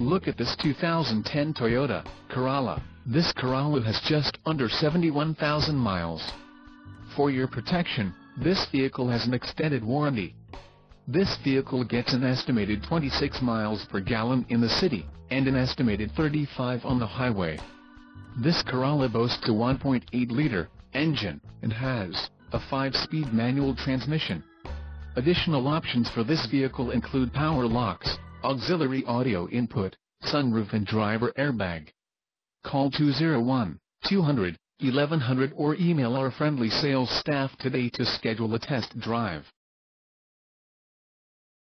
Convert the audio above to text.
Look at this 2010 Toyota Corolla. This Corolla has just under 71,000 miles. For your protection, this vehicle has an extended warranty. This vehicle gets an estimated 26 miles per gallon in the city, and an estimated 35 on the highway. This Corolla boasts a 1.8-liter engine, and has a 5-speed manual transmission. Additional options for this vehicle include power locks, auxiliary audio input, sunroof and driver airbag. Call 201-200-1100 or email our friendly sales staff today to schedule a test drive.